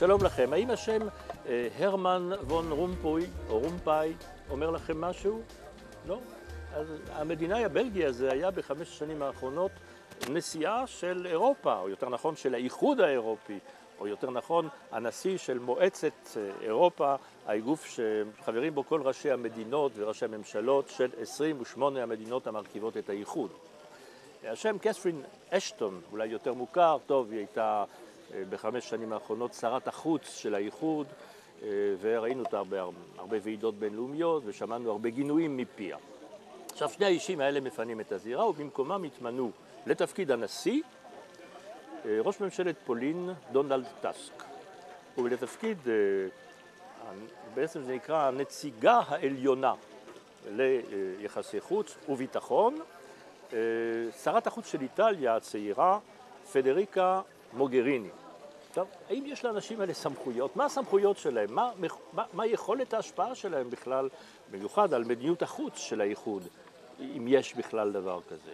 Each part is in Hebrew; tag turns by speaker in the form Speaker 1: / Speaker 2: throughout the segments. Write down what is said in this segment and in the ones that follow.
Speaker 1: שלום לכם. האם השם אה, הרמן וון רומפוי או רומפאי אומר לכם משהו? לא? אז המדינאי הבלגי הזה היה בחמש השנים האחרונות נשיאה של אירופה, או יותר נכון של האיחוד האירופי, או יותר נכון הנשיא של מועצת אה, אירופה, הגוף שחברים בו כל ראשי המדינות וראשי הממשלות של 28 המדינות המרכיבות את האיחוד. השם קת'רין אשטון אולי יותר מוכר, טוב, היא הייתה אה, בחמש שנים האחרונות שרת החוץ של האיחוד, אה, וראינו אותה בהרבה ועידות בינלאומיות ושמענו הרבה גינויים מפיה. עכשיו, שני האישים האלה מפנים את הזירה, ובמקומם התמנו לתפקיד הנשיא אה, ראש ממשלת פולין דונלד טאסק, ולתפקיד, בעצם זה נקרא הנציגה העליונה ליחסי חוץ וביטחון, שרת החוץ של איטליה הצעירה, פדריקה מוגריני. טוב, האם יש לאנשים האלה סמכויות? מה הסמכויות שלהם? מה, מה, מה יכולת ההשפעה שלהם בכלל, במיוחד על מדיניות החוץ של האיחוד, אם יש בכלל דבר כזה?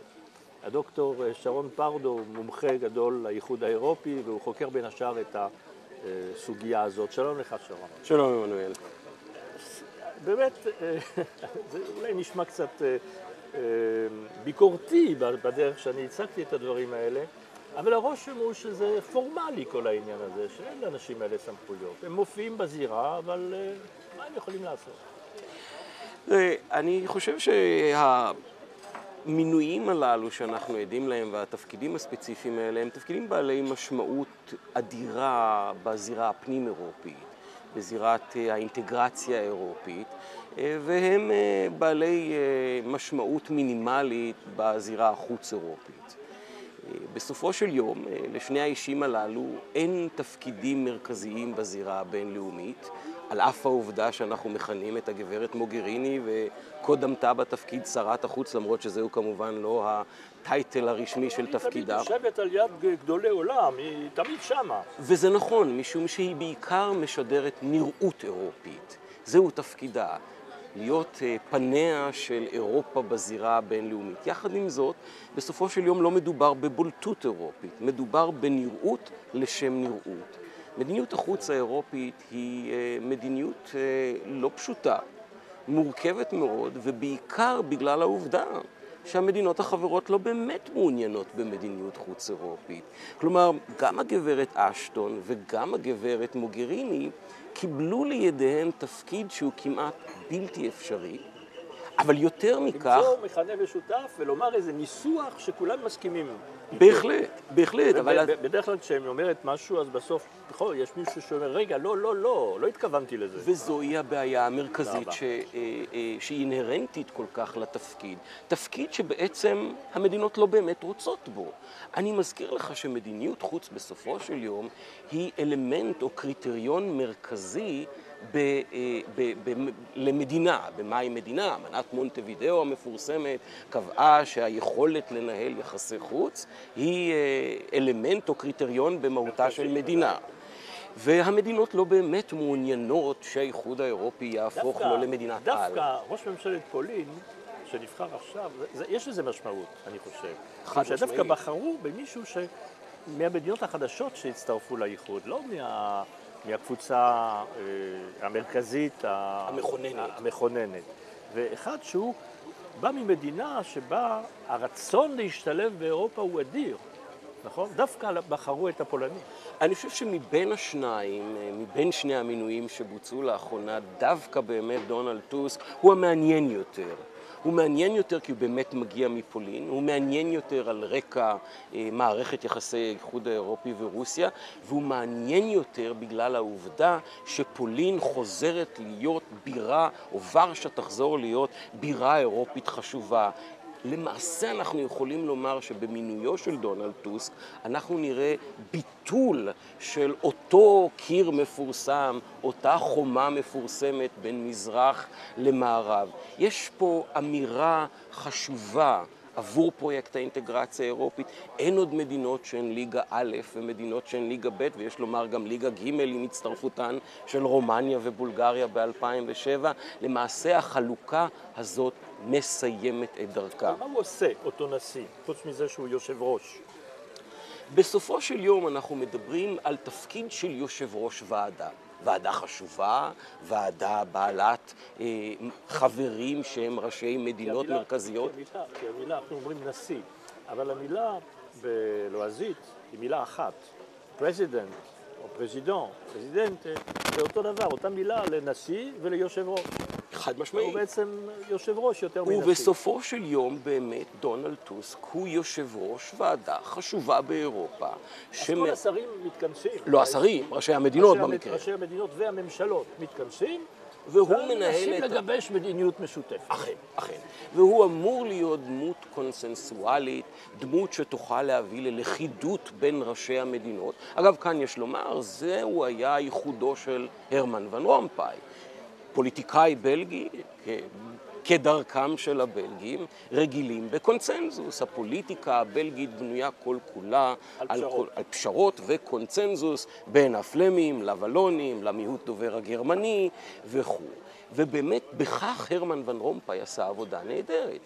Speaker 1: הדוקטור שרון פרדו מומחה גדול לאיחוד האירופי, והוא חוקר בין השאר את הסוגיה הזאת. שלום לך, שרון.
Speaker 2: שלום, עמנואל.
Speaker 1: באמת, זה אולי נשמע קצת אה, אה, ביקורתי בדרך שאני הצגתי את הדברים האלה. אבל הרושם הוא שזה פורמלי כל העניין הזה, שאין לאנשים האלה סמכויות. הם מופיעים בזירה, אבל uh, מה הם יכולים לעשות?
Speaker 2: אני חושב שהמינויים הללו שאנחנו עדים להם והתפקידים הספציפיים האלה הם תפקידים בעלי משמעות אדירה בזירה הפנים-אירופית, בזירת אה, האינטגרציה האירופית, אה, והם בעלי משמעות מינימלית בזירה החוץ-אירופית. בסופו של יום, אה, לשני האישים הללו אין תפקידים מרכזיים בזירה הבינלאומית, על אף העובדה שאנחנו מכנים את הגברת מוגריני וקודמתה בתפקיד שרת החוץ, למרות שזהו כמובן לא הטייטל הרשמי של תפקידה.
Speaker 1: היא תמיד יושבת על יד גדולי עולם, היא תמיד שמה.
Speaker 2: וזה נכון, משום שהיא בעיקר משדרת נראות אירופית. זהו תפקידה. להיות אה, פניה של אירופה בזירה הבינלאומית. יחד עם זאת, בסופו של יום לא מדובר בבולטות אירופית, מדובר בנראות לשם נראות. מדיניות החוץ האירופית היא אה, מדיניות אה, לא פשוטה, מורכבת מאוד, ובעיקר בגלל העובדה שהמדינות החברות לא באמת מעוניינות במדיניות חוץ אירופית. כלומר, גם הגברת אשטון וגם הגברת מוגריני קיבלו לידיהם תפקיד שהוא כמעט בלתי אפשרי, אבל יותר מכך...
Speaker 1: למצוא מכנה משותף ולומר איזה ניסוח שכולם מסכימים.
Speaker 2: בהחלט, בהחלט, אבל...
Speaker 1: בדרך כלל כשהיא אומרת משהו, אז בסוף, נכון, יש מישהו שאומר, רגע, לא, לא, לא, לא התכוונתי לזה.
Speaker 2: וזוהי הבעיה המרכזית. אה, אה, שהיא אינהרנטית כל כך לתפקיד. תפקיד שבעצם המדינות לא באמת רוצות בו. אני מזכיר לך שמדיניות חוץ בסופו של יום היא אלמנט או קריטריון מרכזי ב, אה, ב, ב, למדינה. במהי מדינה? אמנת מונטווידאו המפורסמת קבעה שהיכולת לנהל יחסי חוץ היא אה, אלמנט או קריטריון במהותה של מדינה. והמדינות לא באמת מעוניינות שהאיחוד האירופי יהפוך לא למדינת
Speaker 1: דווקא על. דווקא ראש ממשלת פולין, שנבחר עכשיו, זה, יש לזה משמעות, אני חושב. חד משמעית. שדווקא בחרו במישהו ש... מהמדינות החדשות שהצטרפו לאיחוד, לא מה... מהקבוצה אה, המרכזית
Speaker 2: המכוננת.
Speaker 1: המכוננת. ואחד שהוא בא ממדינה שבה הרצון להשתלב באירופה הוא אדיר, נכון? דווקא בחרו את הפולנים.
Speaker 2: אני חושב שמבין השניים, אה, מבין שני המינויים שבוצעו לאחרונה, דווקא באמת דונלד טוסק הוא המעניין יותר. הוא מעניין יותר כי הוא באמת מגיע מפולין, הוא מעניין יותר על רקע אה, מערכת יחסי האיחוד האירופי ורוסיה, והוא מעניין יותר בגלל העובדה שפולין חוזרת להיות בירה, או ורשה תחזור להיות בירה אירופית חשובה. למעשה אנחנו יכולים לומר שבמינויו של דונלד טוסק אנחנו נראה ביטול של אותו קיר מפורסם, אותה חומה מפורסמת בין מזרח למערב. יש פה אמירה חשובה עבור פרויקט האינטגרציה האירופית. אין עוד מדינות שהן ליגה א' ומדינות שהן ליגה ב', ויש לומר גם ליגה ג' עם הצטרפותן של רומניה ובולגריה ב-2007. למעשה החלוקה הזאת מסיימת את דרכה.
Speaker 1: מה הוא עושה, אותו נשיא, חוץ מזה שהוא יושב ראש?
Speaker 2: בסופו של יום אנחנו מדברים על תפקיד של יושב ראש ועדה. ועדה חשובה, ועדה בעלת אה, חברים שהם ראשי מדינות
Speaker 1: המילה,
Speaker 2: מרכזיות.
Speaker 1: כי המילה, כי המילה, אנחנו אומרים נשיא, אבל המילה בלועזית היא מילה אחת. president או président, president, זה אותו דבר, אותה מילה לנשיא וליושב ראש.
Speaker 2: חד משמעית.
Speaker 1: הוא בעצם יושב ראש יותר מנשיא.
Speaker 2: ובסופו של יום באמת דונלד טוסק הוא יושב ראש ועדה חשובה באירופה.
Speaker 1: אז כל השרים מתכנסים.
Speaker 2: לא השרים, ראשי המדינות
Speaker 1: ראשי
Speaker 2: במקרה.
Speaker 1: ראשי המדינות והממשלות מתכנסים,
Speaker 2: והוא מנהל את...
Speaker 1: לגבש מדיניות משותפת.
Speaker 2: אכן, אכן. והוא אמור להיות דמות קונסנסואלית, דמות שתוכל להביא ללכידות בין ראשי המדינות. אגב, כאן יש לומר, זהו היה ייחודו של הרמן ון רומפאי. פוליטיקאי בלגי, כדרכם של הבלגים, רגילים בקונצנזוס. הפוליטיקה הבלגית בנויה כל כולה
Speaker 1: על
Speaker 2: על,
Speaker 1: פשרות.
Speaker 2: כל, על פשרות וקונצנזוס בין הפלמים לבלונים, למיעוט דובר הגרמני וכו'. ובאמת בכך הרמן ון רומפאי עשה עבודה נהדרת.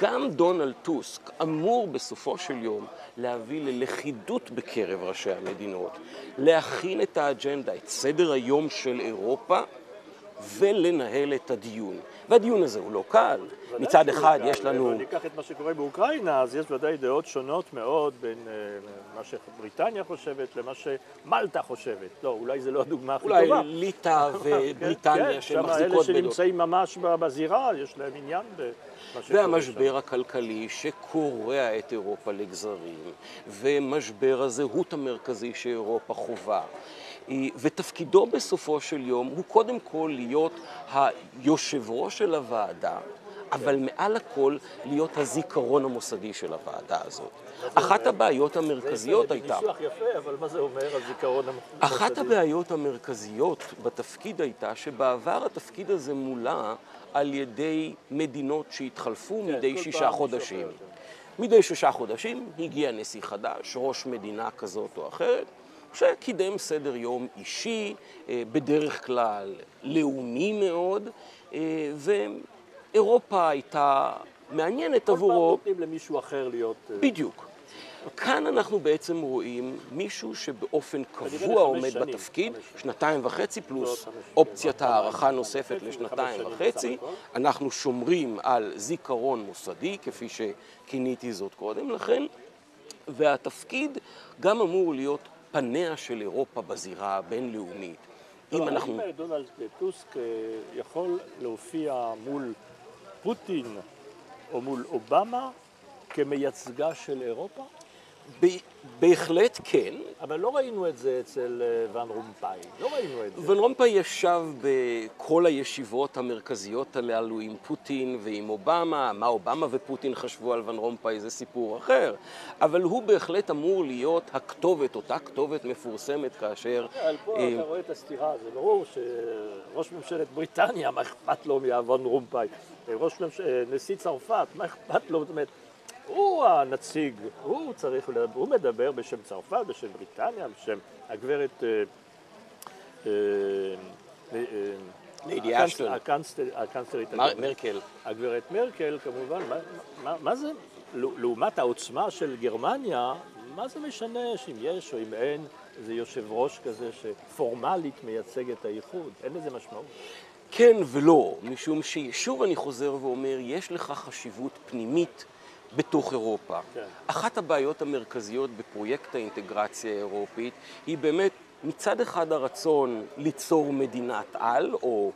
Speaker 2: גם דונלד טוסק אמור בסופו של יום להביא ללכידות בקרב ראשי המדינות, להכין את האג'נדה, את סדר היום של אירופה ולנהל את הדיון. והדיון הזה הוא לא קל. מצד
Speaker 1: שהוא
Speaker 2: אחד
Speaker 1: קל,
Speaker 2: יש לנו...
Speaker 1: אבל ניקח את מה שקורה באוקראינה, אז יש ודאי דעות שונות מאוד בין אה, מה שבריטניה חושבת למה שמלטה חושבת. לא, אולי זה לא הדוגמה הכי
Speaker 2: אולי
Speaker 1: טובה.
Speaker 2: ליטא ובריטניה
Speaker 1: כן,
Speaker 2: שהן
Speaker 1: שם אלה. שנמצאים ממש בזירה, יש להם עניין במה שקורה שם.
Speaker 2: והמשבר הכלכלי שקורע את אירופה לגזרים, ומשבר הזהות המרכזי שאירופה חווה. ותפקידו בסופו של יום הוא קודם כל להיות היושב ראש של הוועדה, אבל מעל הכל להיות הזיכרון המוסדי של הוועדה הזאת. אחת הבעיות המרכזיות
Speaker 1: זה
Speaker 2: הייתה...
Speaker 1: ניסוח יפה, אבל מה זה אומר, הזיכרון המוסדי?
Speaker 2: אחת הבעיות המרכזיות בתפקיד הייתה שבעבר התפקיד הזה מולא על ידי מדינות שהתחלפו
Speaker 1: כן,
Speaker 2: מדי שישה חודשים.
Speaker 1: אחר,
Speaker 2: מדי שישה חודשים הגיע נשיא חדש, ראש מדינה כזאת או אחרת, שקידם סדר יום אישי, אה, בדרך כלל לאומי מאוד, אה, ואירופה הייתה מעניינת
Speaker 1: כל פעם
Speaker 2: עבורו.
Speaker 1: נותנים למישהו אחר להיות... אה,
Speaker 2: בדיוק. כאן אנחנו בעצם רואים מישהו שבאופן קבוע עומד
Speaker 1: שנים,
Speaker 2: בתפקיד,
Speaker 1: חמש.
Speaker 2: שנתיים וחצי פלוס
Speaker 1: לא, שנים.
Speaker 2: אופציית הארכה
Speaker 1: ארבע,
Speaker 2: נוספת לשנתיים וחצי. אנחנו שומרים על זיכרון מוסדי, כפי שכיניתי זאת קודם לכן, והתפקיד גם אמור להיות פניה של אירופה בזירה הבינלאומית. אם
Speaker 1: לא,
Speaker 2: אנחנו...
Speaker 1: האם דונלד טוסק אה, יכול להופיע מול פוטין או מול אובמה כמייצגה של אירופה?
Speaker 2: בהחלט כן,
Speaker 1: אבל לא ראינו את זה אצל אה, ון רומפאי, לא ראינו את זה.
Speaker 2: ון רומפאי ישב בכל הישיבות המרכזיות הללו עם פוטין ועם אובמה, מה אובמה ופוטין חשבו על ון רומפאי זה סיפור אחר, אבל הוא בהחלט אמור להיות הכתובת, אותה כתובת מפורסמת כאשר...
Speaker 1: אבל פה
Speaker 2: אה,
Speaker 1: אתה רואה את הסתירה, זה ברור שראש ממשלת בריטניה, מה אכפת לו מהוון רומפאי? ראש ממשלת, נשיא צרפת, מה אכפת לו? זאת אומרת, הוא הנציג, הוא צריך, לדבר, הוא מדבר בשם צרפת, בשם בריטניה, בשם הגברת... אה, אה, אה,
Speaker 2: לידי
Speaker 1: הקנצ-
Speaker 2: אשטון.
Speaker 1: הקנצל- הקנצלרית
Speaker 2: מר-
Speaker 1: הגרמנית.
Speaker 2: מרקל.
Speaker 1: הגברת מרקל, כמובן, מה זה, לעומת העוצמה של גרמניה, מה זה משנה שאם יש או אם אין איזה יושב ראש כזה שפורמלית מייצג את האיחוד? אין לזה משמעות.
Speaker 2: כן ולא, משום ששוב אני חוזר ואומר, יש לך חשיבות פנימית בתוך אירופה.
Speaker 1: כן.
Speaker 2: אחת הבעיות המרכזיות בפרויקט האינטגרציה האירופית היא באמת מצד אחד הרצון ליצור מדינת על, או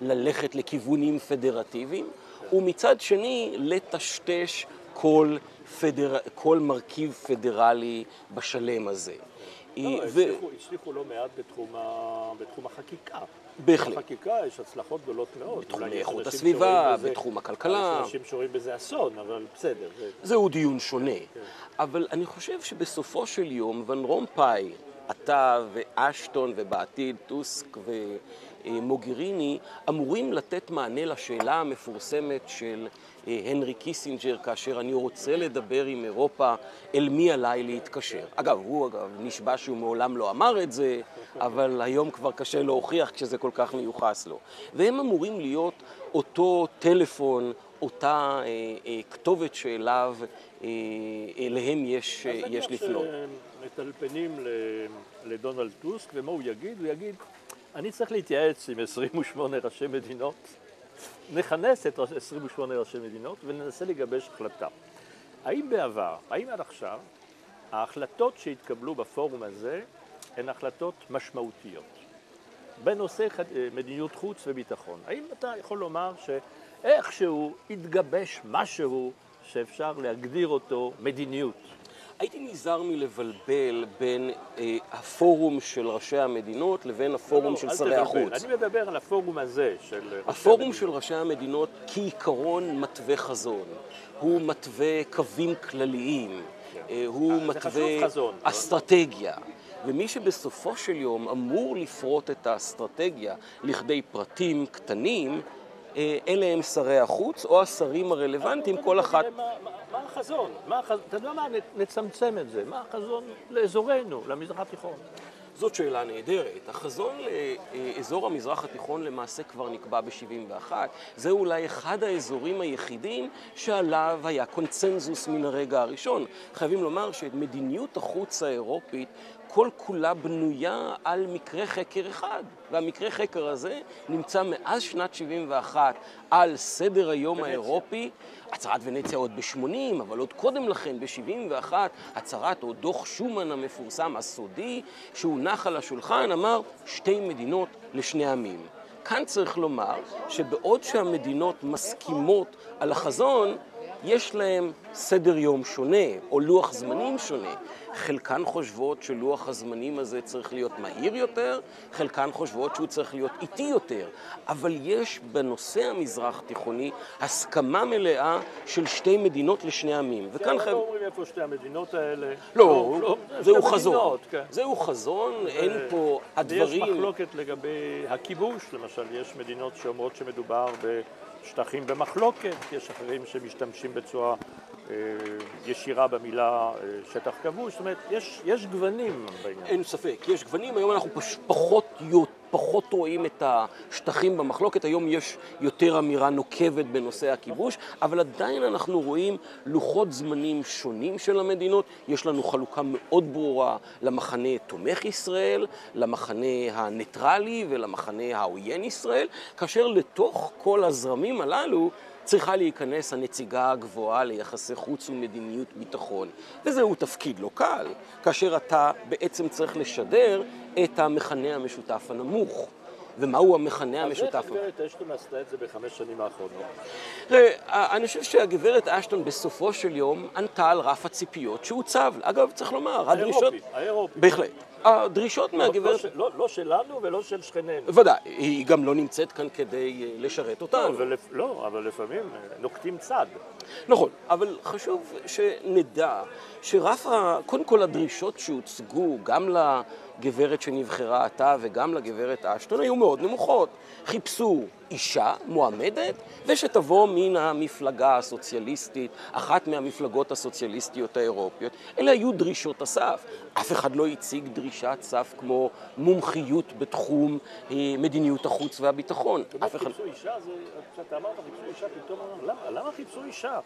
Speaker 2: ללכת לכיוונים פדרטיביים, ומצד שני לטשטש כל, פדר... כל מרכיב פדרלי בשלם הזה.
Speaker 1: לא,
Speaker 2: ו-
Speaker 1: הצליחו, הצליחו לא מעט בתחום, ה, בתחום החקיקה.
Speaker 2: בהחלט.
Speaker 1: בחקיקה יש הצלחות גדולות מאוד.
Speaker 2: בתחום איכות הסביבה,
Speaker 1: בזה-
Speaker 2: בתחום הכלכלה.
Speaker 1: יש אנשים שרואים בזה אסון, אבל בסדר. זה...
Speaker 2: זהו דיון שונה. אבל אני חושב שבסופו של יום, ון רומפאי, אתה ואשטון ובעתיד טוסק מוגריני אמורים לתת מענה לשאלה המפורסמת של הנרי קיסינג'ר כאשר אני רוצה לדבר עם אירופה, אל מי עליי להתקשר. אגב, הוא אגב נשבע שהוא מעולם לא אמר את זה, אבל היום כבר קשה להוכיח כשזה כל כך מיוחס לו. והם אמורים להיות אותו טלפון, אותה אה, אה, כתובת שאליו, אה, אליהם יש, אה, יש לפנות.
Speaker 1: אז מטלפנים לדונלד טוסק, ומה הוא יגיד? הוא יגיד, אני צריך להתייעץ עם 28 ראשי מדינות, נכנס את 28 ראשי מדינות וננסה לגבש החלטה. האם בעבר, האם עד עכשיו, ההחלטות שהתקבלו בפורום הזה הן החלטות משמעותיות בנושא מדיניות חוץ וביטחון? האם אתה יכול לומר שאיכשהו התגבש משהו שאפשר להגדיר אותו מדיניות?
Speaker 2: הייתי נזהר מלבלבל בין אה, הפורום של ראשי המדינות לבין הפורום לא, לא, של שרי החוץ.
Speaker 1: אני מדבר על הפורום הזה של ראשי המדינות.
Speaker 2: הפורום של ראשי המדינות כעיקרון מתווה חזון. הוא מתווה קווים כלליים. כן. אה, הוא מתווה אסטרטגיה. ומי שבסופו של יום אמור לפרוט את האסטרטגיה לכדי פרטים קטנים, אה, אלה הם שרי החוץ או השרים הרלוונטיים, כל אחת...
Speaker 1: מה החזון? אתה יודע מה? נצמצם את זה. מה החזון לאזורנו, למזרח התיכון?
Speaker 2: זאת שאלה נהדרת. החזון לאזור המזרח התיכון למעשה כבר נקבע ב-71. זה אולי אחד האזורים היחידים שעליו היה קונצנזוס מן הרגע הראשון. חייבים לומר שאת מדיניות החוץ האירופית כל כולה בנויה על מקרה חקר אחד, והמקרה חקר הזה נמצא מאז שנת 71 על סדר היום האירופי, הצהרת ונציה עוד ב-80, אבל עוד קודם לכן, ב-71, הצהרת או דוח שומן המפורסם, הסודי, שהונח על השולחן, אמר שתי מדינות לשני עמים. כאן צריך לומר שבעוד שהמדינות מסכימות על החזון, יש להם סדר יום שונה, או לוח זמנים שונה. חלקן חושבות שלוח הזמנים הזה צריך להיות מהיר יותר, חלקן חושבות שהוא צריך להיות איטי יותר. אבל יש בנושא המזרח תיכוני הסכמה מלאה של שתי מדינות לשני עמים.
Speaker 1: וכאן חייב... לא אומרים איפה שתי המדינות האלה.
Speaker 2: לא, לא, לא זהו חזון. כן. זהו חזון, אין פה הדברים...
Speaker 1: ויש מחלוקת לגבי הכיבוש, למשל, יש מדינות שאומרות שמדובר ב... שטחים במחלוקת, יש אחרים שמשתמשים בצורה ישירה במילה אה, שטח כבוש, זאת אומרת, יש, יש גוונים בעניין.
Speaker 2: אין ספק, יש גוונים, היום אנחנו פש, פחות, פחות רואים את השטחים במחלוקת, היום יש יותר אמירה נוקבת בנושא הכיבוש, אבל עדיין אנחנו רואים לוחות זמנים שונים של המדינות, יש לנו חלוקה מאוד ברורה למחנה תומך ישראל, למחנה הניטרלי ולמחנה העוין ישראל, כאשר לתוך כל הזרמים הללו צריכה להיכנס הנציגה הגבוהה ליחסי חוץ ומדיניות ביטחון. וזהו תפקיד לא קל, כאשר אתה בעצם צריך לשדר את המכנה המשותף הנמוך. ומהו המכנה המשותף? אז איך
Speaker 1: הגברת אשטון עשתה את זה בחמש שנים האחרונות?
Speaker 2: תראה, אני חושב שהגברת אשטון בסופו של יום ענתה על רף הציפיות שהוצב. אגב, צריך לומר,
Speaker 1: הדרישות... האירופי, האירופי.
Speaker 2: בהחלט. הדרישות לא, מהגברת...
Speaker 1: לא, לא, לא שלנו ולא של שכנינו.
Speaker 2: ודאי, היא גם לא נמצאת כאן כדי אה, לשרת אותנו.
Speaker 1: לא, אבל לפעמים אה, נוקטים צד.
Speaker 2: נכון, אבל חשוב שנדע שרף, ה... קודם כל הדרישות שהוצגו גם לגברת שנבחרה עתה וגם לגברת אשטון היו מאוד נמוכות. חיפשו אישה מועמדת ושתבוא מן המפלגה הסוציאליסטית, אחת מהמפלגות הסוציאליסטיות האירופיות. אלה היו דרישות הסף. אף אחד לא הציג דרישת סף כמו מומחיות בתחום אה, מדיניות החוץ והביטחון.
Speaker 1: אף אחד... חיפשו אישה, זה... כשאתה אמרת חיפשו אישה, פתאום אמרנו, למה, למה חיפשו אישה?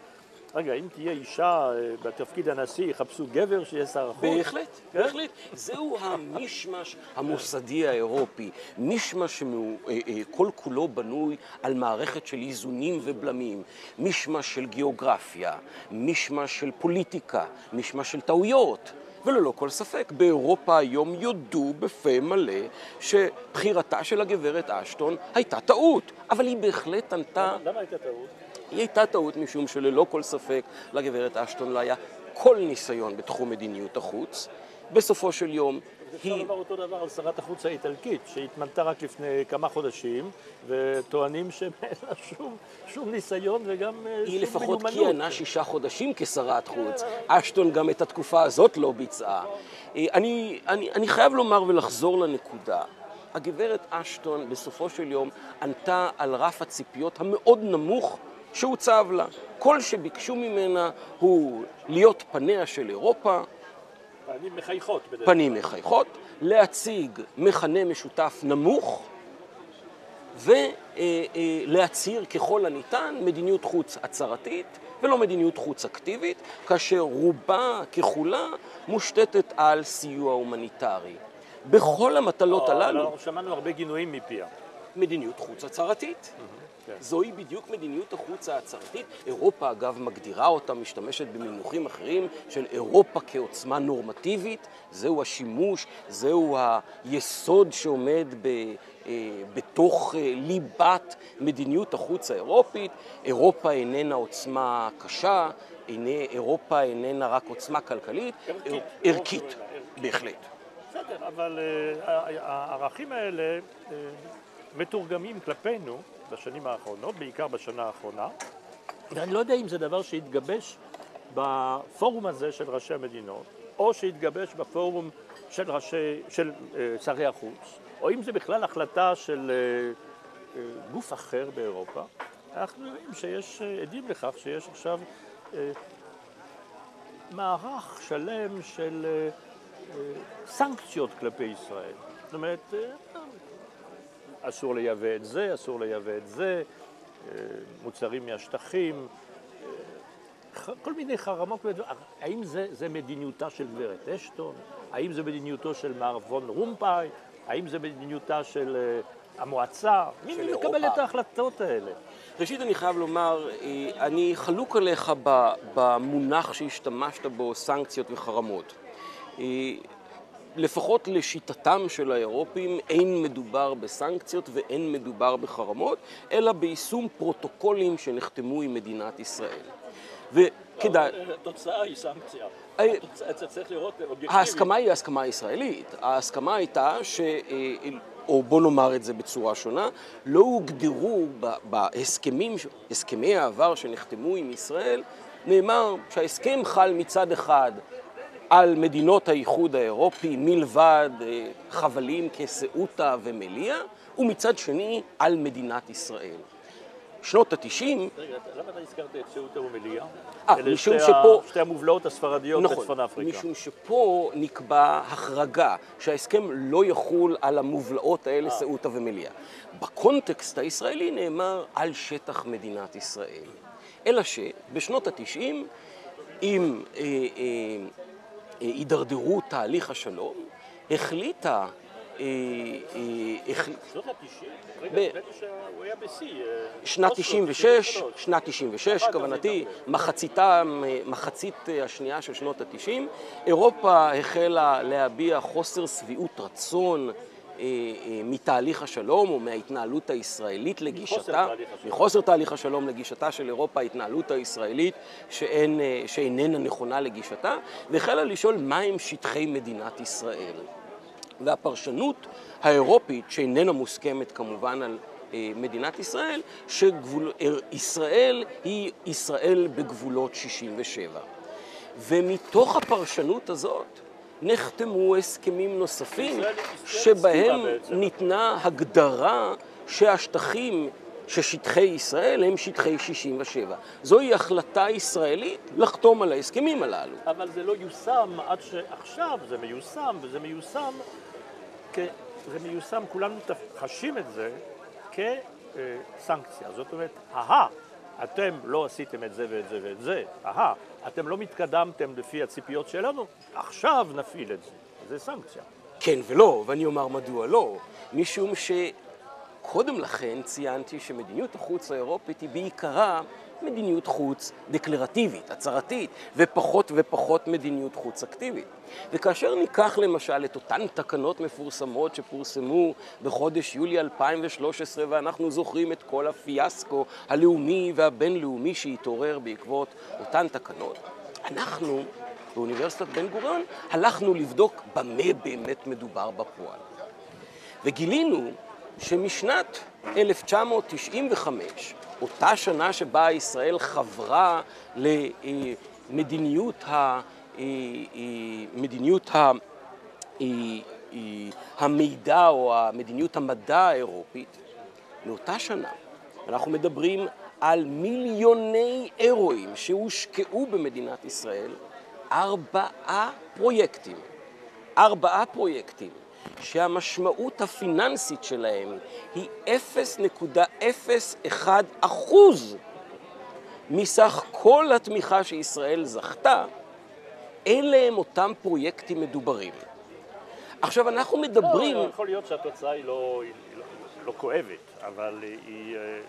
Speaker 1: רגע, אם תהיה אישה אה, בתפקיד הנשיא, יחפשו גבר שיהיה שר החוץ?
Speaker 2: בהחלט, כן? בהחלט. זהו המישמש המוסדי האירופי. מישמש שכל אה, כולו בנוי על מערכת של איזונים ובלמים. מישמש של גיאוגרפיה, מישמש של פוליטיקה, מישמש של טעויות. וללא כל ספק, באירופה היום יודו בפה מלא שבחירתה של הגברת אשטון הייתה טעות, אבל היא בהחלט ענתה...
Speaker 1: למה הייתה טעות?
Speaker 2: היא הייתה טעות משום שללא כל ספק לגברת אשטון לא היה כל ניסיון בתחום מדיניות החוץ. בסופו של יום
Speaker 1: היא... אפשר לומר אותו דבר על שרת החוץ האיטלקית, שהתמנתה רק לפני כמה חודשים, וטוענים שאין לה שום, שום ניסיון וגם
Speaker 2: אה,
Speaker 1: שום
Speaker 2: מיומנות. היא לפחות כיהנה שישה חודשים כשרת חוץ. אשטון גם את התקופה הזאת לא ביצעה. אה, אני, אני, אני חייב לומר ולחזור לנקודה. הגברת אשטון בסופו של יום ענתה על רף הציפיות המאוד נמוך שהוצב לה. כל שביקשו ממנה הוא להיות פניה של אירופה,
Speaker 1: פנים מחייכות בדרך
Speaker 2: פנים מחייכות, להציג מכנה משותף נמוך ולהצהיר ככל הניתן מדיניות חוץ הצהרתית ולא מדיניות חוץ אקטיבית, כאשר רובה ככולה מושתתת על סיוע הומניטרי. בכל המטלות הללו,
Speaker 1: אנחנו שמענו הרבה גינויים מפיה.
Speaker 2: מדיניות חוץ הצהרתית.
Speaker 1: כן.
Speaker 2: זוהי בדיוק מדיניות החוץ ההצהרתית. אירופה, אגב, מגדירה אותה, משתמשת במינוחים אחרים של אירופה כעוצמה נורמטיבית. זהו השימוש, זהו היסוד שעומד ב, אה, בתוך אה, ליבת מדיניות החוץ האירופית. אירופה איננה עוצמה קשה, אינה, אירופה איננה רק עוצמה כלכלית,
Speaker 1: ערכית.
Speaker 2: ערכית,
Speaker 1: ערכית.
Speaker 2: בהחלט.
Speaker 1: בסדר, אבל אה, הערכים האלה מתורגמים כלפינו בשנים האחרונות, בעיקר בשנה האחרונה, ואני לא יודע אם זה דבר שהתגבש בפורום הזה של ראשי המדינות, או שהתגבש בפורום של, ראשי, של אה, שרי החוץ, או אם זה בכלל החלטה של אה, אה, גוף אחר באירופה. אנחנו רואים שיש, אה, עדים לכך שיש עכשיו אה, מערך שלם של אה, סנקציות כלפי ישראל. זאת אומרת, אסור לייבא את זה, אסור לייבא את זה, אה, מוצרים מהשטחים, אה, כל מיני חרמות. האם זה, זה מדיניותה של גברת אשטון? האם זה מדיניותו של מר וון רומפאי? האם זה מדיניותה של אה, המועצה? מי מי
Speaker 2: אירופה.
Speaker 1: מקבל את ההחלטות האלה?
Speaker 2: ראשית, אני חייב לומר, אה, אני חלוק עליך במונח שהשתמשת בו, סנקציות וחרמות. אה, לפחות לשיטתם של האירופים, אין מדובר בסנקציות ואין מדובר בחרמות, אלא ביישום פרוטוקולים שנחתמו עם מדינת ישראל. וכדאי...
Speaker 1: התוצאה היא סנקציה.
Speaker 2: אה,
Speaker 1: אתה צריך לראות אובייקטיבית.
Speaker 2: ההסכמה היא הסכמה ישראלית. ההסכמה הייתה ש... אה, או בוא נאמר את זה בצורה שונה, לא הוגדרו בהסכמים, הסכמי העבר שנחתמו עם ישראל, נאמר שההסכם חל מצד אחד על מדינות האיחוד האירופי מלבד אה, חבלים כסעוטה ומליה, ומצד שני על מדינת ישראל. שנות התשעים,
Speaker 1: רגע, למה אתה הזכרת את סעוטה ומליה?
Speaker 2: אה, משום שפה-
Speaker 1: שתי המובלעות הספרדיות
Speaker 2: נכון,
Speaker 1: בצפון אפריקה.
Speaker 2: משום שפה נקבע החרגה, שההסכם לא יחול על המובלעות האלה, סעוטה ומליה. בקונטקסט הישראלי נאמר על שטח מדינת ישראל. אלא שבשנות התשעים, עם אה, אה, אה, הידרדרות תהליך השלום, החליטה... אה, אה, החל...
Speaker 1: שנות ה-90? רגע,
Speaker 2: ב-
Speaker 1: נדמה לי שהוא היה בשיא. אה,
Speaker 2: שנת
Speaker 1: אוסלו,
Speaker 2: 96,
Speaker 1: 93.
Speaker 2: שנת 96,
Speaker 1: אחר כך
Speaker 2: כוונתי,
Speaker 1: זה
Speaker 2: מחציתה, מחצית השנייה של שנות ה-90, אירופה החלה להביע חוסר שביעות רצון אה, אה, מתהליך השלום או מההתנהלות הישראלית לגישתה,
Speaker 1: תהליך.
Speaker 2: מחוסר תהליך השלום לגישתה של אירופה, ההתנהלות הישראלית שאין, אה, שאיננה נכונה לגישתה, והחלה לשאול מהם שטחי מדינת ישראל. והפרשנות האירופית, שאיננה מוסכמת כמובן על אה, מדינת ישראל, שישראל היא ישראל בגבולות 67. ומתוך הפרשנות הזאת נחתמו הסכמים נוספים שבהם. ניתנה הגדרה שהשטחים, ששטחי ישראל הם שטחי 67. זוהי החלטה ישראלית לחתום על ההסכמים הללו.
Speaker 1: אבל זה לא יושם עד שעכשיו זה מיושם, וזה מיושם, כ... זה מיושם, כולנו חשים את זה כסנקציה. זאת אומרת, אהה, אתם לא עשיתם את זה ואת זה ואת זה, אהה, אתם לא מתקדמתם לפי הציפיות שלנו, עכשיו נפעיל את זה. זה סנקציה.
Speaker 2: כן ולא, ואני אומר מדוע לא. משום שקודם לכן ציינתי שמדיניות החוץ האירופית היא בעיקרה מדיניות חוץ דקלרטיבית, הצהרתית, ופחות ופחות מדיניות חוץ אקטיבית. וכאשר ניקח למשל את אותן תקנות מפורסמות שפורסמו בחודש יולי 2013, ואנחנו זוכרים את כל הפיאסקו הלאומי והבינלאומי שהתעורר בעקבות אותן תקנות, אנחנו באוניברסיטת בן גוריון הלכנו לבדוק במה באמת מדובר בפועל. וגילינו שמשנת 1995, אותה שנה שבה ישראל חברה למדיניות ה... מדיניות ה... היא המידע או המדיניות המדע האירופית, מאותה שנה אנחנו מדברים על מיליוני אירואים שהושקעו במדינת ישראל, ארבעה פרויקטים. ארבעה פרויקטים שהמשמעות הפיננסית שלהם היא 0.01 אחוז מסך כל התמיכה שישראל זכתה, אלה הם אותם פרויקטים מדוברים. עכשיו, אנחנו מדברים...
Speaker 1: לא, יכול להיות שהתוצאה היא לא, היא לא, לא כואבת, אבל היא אה,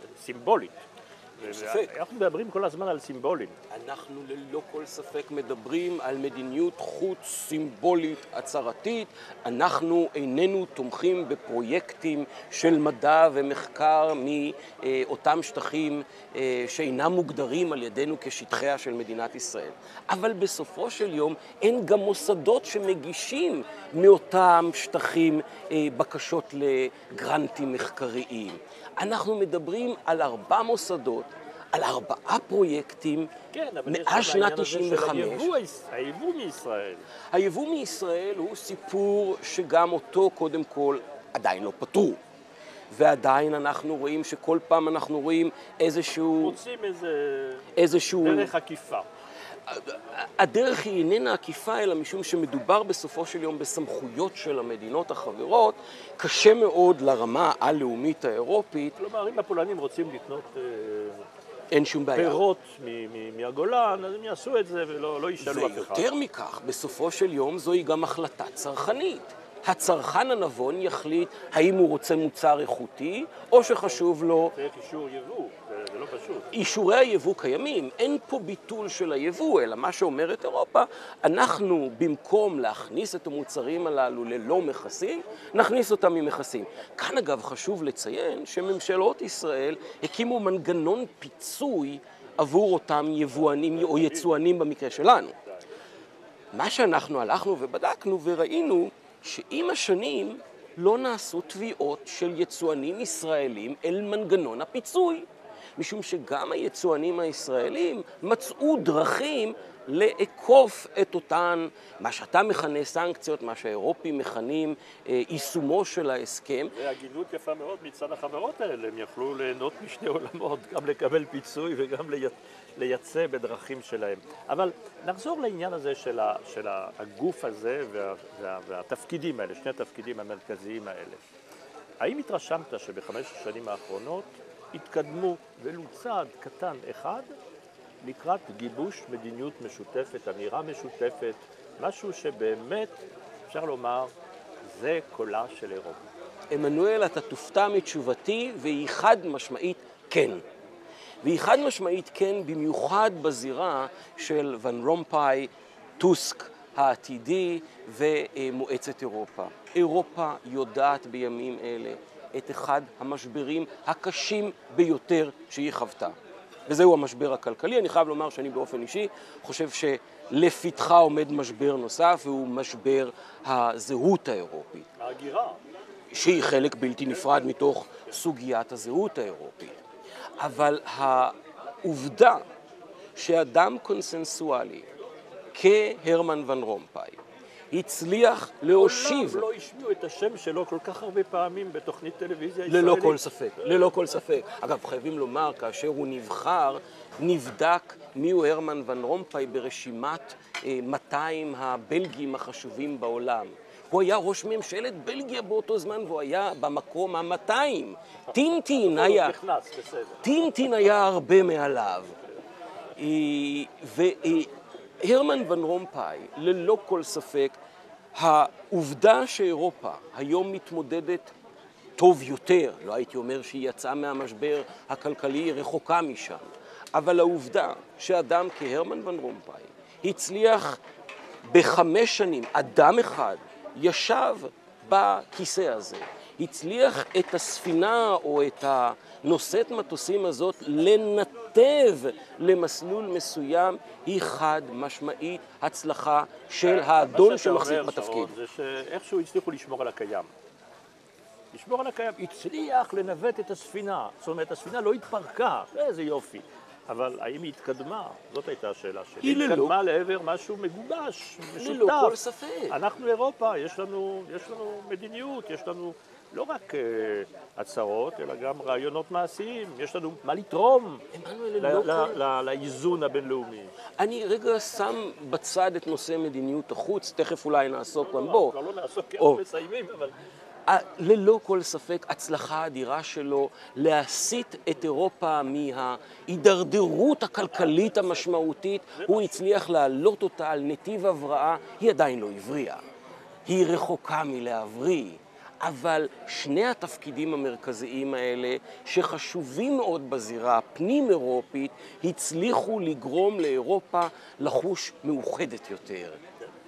Speaker 2: ספק.
Speaker 1: אנחנו מדברים כל הזמן על סימבולים.
Speaker 2: אנחנו ללא כל ספק מדברים על מדיניות חוץ סימבולית הצהרתית. אנחנו איננו תומכים בפרויקטים של מדע ומחקר מאותם שטחים אה, שאינם מוגדרים על ידינו כשטחיה של מדינת ישראל. אבל בסופו של יום אין גם מוסדות שמגישים מאותם שטחים אה, בקשות לגרנטים מחקריים. אנחנו מדברים על ארבע מוסדות, על ארבעה פרויקטים
Speaker 1: כן, אבל יש
Speaker 2: מאז
Speaker 1: גם
Speaker 2: שנת
Speaker 1: העניין הזה של
Speaker 2: 95.
Speaker 1: היבוא מישראל.
Speaker 2: היבוא מישראל הוא סיפור שגם אותו קודם כל עדיין לא פתרו. ועדיין אנחנו רואים שכל פעם אנחנו רואים איזשהו,
Speaker 1: מוצאים איזה
Speaker 2: איזשהו...
Speaker 1: דרך עקיפה.
Speaker 2: הדרך היא איננה עקיפה, אלא משום שמדובר בסופו של יום בסמכויות של המדינות החברות, קשה מאוד לרמה הלאומית האירופית,
Speaker 1: כלומר, אם הפולנים רוצים לקנות אה,
Speaker 2: אין שום בעיה.
Speaker 1: פירות מהגולן, אז הם יעשו את זה ולא לא ישאלו אף אחד.
Speaker 2: ויותר מכך, בסופו של יום זוהי גם החלטה צרכנית. הצרכן הנבון יחליט האם הוא רוצה מוצר איכותי, או שחשוב לו
Speaker 1: צריך אישור יבוא, לא.
Speaker 2: אישורי היבוא קיימים, אין פה ביטול של היבוא, אלא מה שאומרת אירופה, אנחנו במקום להכניס את המוצרים הללו ללא מכסים, נכניס אותם עם מכסים. כאן אגב חשוב לציין שממשלות ישראל הקימו מנגנון פיצוי עבור אותם יבואנים או יצואנים במקרה שלנו. מה שאנחנו הלכנו ובדקנו וראינו שעם השנים לא נעשו תביעות של יצואנים ישראלים אל מנגנון הפיצוי. משום שגם היצואנים הישראלים מצאו דרכים לאכוף את אותן, מה שאתה מכנה סנקציות, מה שהאירופים מכנים אה, יישומו של ההסכם,
Speaker 1: והגינות יפה מאוד מצד החברות האלה, הם יכלו ליהנות משני עולמות, גם לקבל פיצוי וגם לי- לייצא בדרכים שלהם. אבל נחזור לעניין הזה של, ה, של הגוף הזה וה, וה, והתפקידים האלה, שני התפקידים המרכזיים האלה. האם התרשמת שבחמש השנים האחרונות התקדמו ולו צעד קטן אחד לקראת גיבוש מדיניות משותפת, אמירה משותפת, משהו שבאמת, אפשר לומר, זה קולה של אירופה.
Speaker 2: עמנואל, אתה תופתע מתשובתי, והיא חד משמעית כן. והיא חד משמעית כן, במיוחד בזירה של ון רומפאי, טוסק העתידי ומועצת אירופה. אירופה יודעת בימים אלה את אחד המשברים הקשים ביותר שהיא חוותה. וזהו המשבר הכלכלי. אני חייב לומר שאני באופן אישי חושב שלפתחה עומד משבר נוסף, והוא משבר הזהות האירופית.
Speaker 1: ההגירה.
Speaker 2: שהיא חלק בלתי נפרד מתוך סוגיית הזהות האירופית. אבל העובדה שאדם קונסנסואלי כהרמן ון רומפאי הצליח להושיב
Speaker 1: מעולם לא השמיעו את השם שלו כל כך הרבה פעמים בתוכנית טלוויזיה ישראלית.
Speaker 2: ללא כל ספק, ללא כל ספק. אגב, חייבים לומר, כאשר הוא נבחר, נבדק מיהו הרמן ון רומפאי ברשימת אה, 200 הבלגים החשובים בעולם. הוא היה ראש ממשלת בלגיה באותו זמן, והוא היה במקום ה-200. טינטין היה...
Speaker 1: נכנס, בסדר.
Speaker 2: טינטין היה הרבה מעליו. אה, והרמן ון רומפאי, ללא כל ספק, העובדה שאירופה היום מתמודדת טוב יותר, לא הייתי אומר שהיא יצאה מהמשבר הכלכלי, היא רחוקה משם, אבל העובדה שאדם כהרמן ון רומפאי הצליח בחמש שנים, אדם אחד ישב בכיסא הזה, הצליח את הספינה או את הנושאת מטוסים הזאת לנתב למסלול מסוים, היא חד משמעית הצלחה של האדון שמחזיק
Speaker 1: מה שאתה
Speaker 2: בתפקיד.
Speaker 1: אומר, שרון, זה שאיכשהו הצליחו לשמור על הקיים. לשמור על הקיים, הצליח לנווט את הספינה. זאת אומרת, הספינה לא התפרקה, איזה יופי. אבל האם היא התקדמה? זאת הייתה השאלה שלי.
Speaker 2: היא ללא-
Speaker 1: התקדמה לעבר משהו מגובש, משותף.
Speaker 2: ללא כל ספק.
Speaker 1: אנחנו אירופה, יש לנו, יש לנו מדיניות, יש לנו לא רק אה, הצהרות, אלא גם רעיונות מעשיים. יש לנו מה לתרום לאיזון הבינלאומי.
Speaker 2: אני רגע שם בצד את נושא מדיניות החוץ, תכף אולי נעסוק גם בו.
Speaker 1: כבר לא נעסוק כי. אנחנו מסיימים, אבל...
Speaker 2: ללא כל ספק הצלחה אדירה שלו להסיט את אירופה מההידרדרות הכלכלית המשמעותית, הוא הצליח להעלות אותה על נתיב הבראה, היא עדיין לא הבריאה. היא רחוקה מלהבריא. אבל שני התפקידים המרכזיים האלה, שחשובים מאוד בזירה הפנים-אירופית, הצליחו לגרום לאירופה לחוש מאוחדת יותר.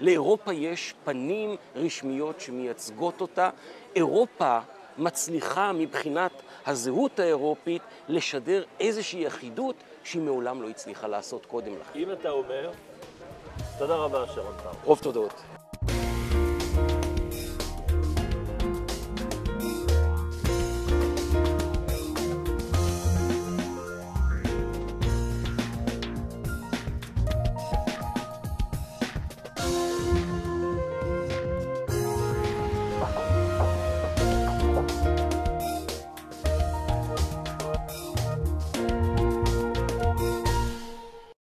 Speaker 2: לאירופה יש פנים רשמיות שמייצגות אותה. אירופה מצליחה מבחינת הזהות האירופית לשדר איזושהי אחידות שהיא מעולם לא הצליחה לעשות קודם לכן.
Speaker 1: אם אתה אומר... תודה רבה, שרון פאר.
Speaker 2: רוב תודות.